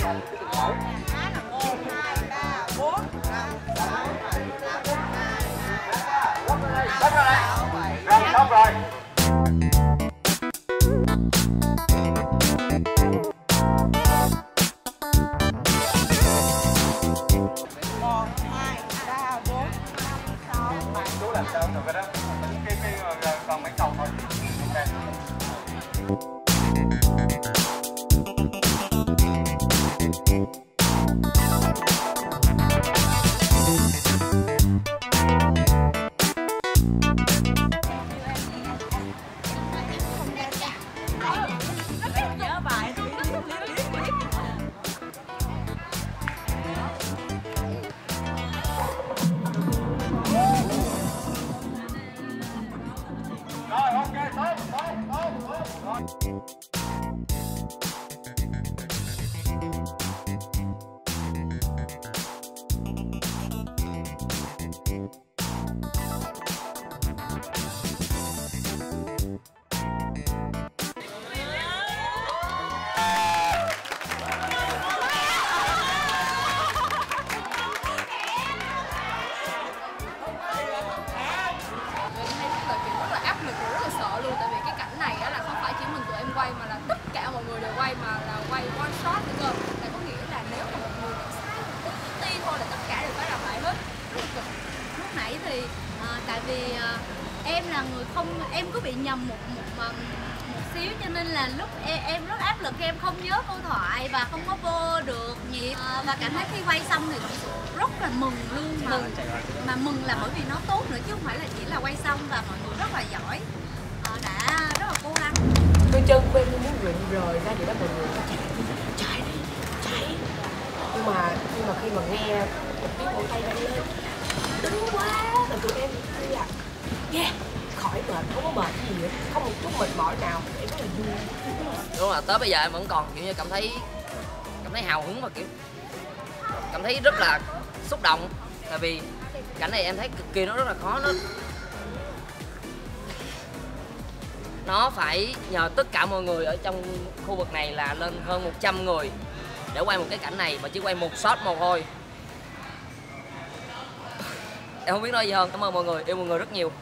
Xong rồi một hai ba bốn năm sáu bảy Chú làm sao được cái đó Cái cái còn mấy câu thôi tốt quay mà là tất cả mọi người đều quay mà là quay one shot nữa cơ. Là có nghĩa là nếu mà một người làm sai một chút tí thôi là tất cả đều phải làm lại hết. Rất là cực lúc nãy thì à, tại vì à, em là người không em cứ bị nhầm một một một, một xíu cho nên là lúc em, em rất áp lực em không nhớ câu thoại và không có vô được nhịp. À, và cảm thấy khi quay xong thì rất là mừng luôn mà mà mừng là bởi vì nó tốt nữa chứ không phải là chỉ là quay xong và mọi người rất là giỏi đôi chân của em muốn rụng rời ra vậy đó mọi người. Chạy chạy đi chạy nhưng mà nhưng mà khi mà nghe một tiếng vỗ tay vang lên, đứng quá, là tụi em như là, yeah, khỏi mệt, không có mệt gì nữa không một chút mệt mỏi nào. Em rất là vui. Đúng là tới bây giờ em vẫn còn, kiểu như cảm thấy cảm thấy hào hứng và kiểu cảm thấy rất là xúc động. Tại vì cảnh này em thấy cực kỳ nó rất là khó, nó nó phải nhờ tất cả mọi người ở trong khu vực này là lên hơn 100 người để quay một cái cảnh này mà chỉ quay một shot một thôi. Em không biết nói gì hơn. Cảm ơn mọi người. Yêu mọi người rất nhiều.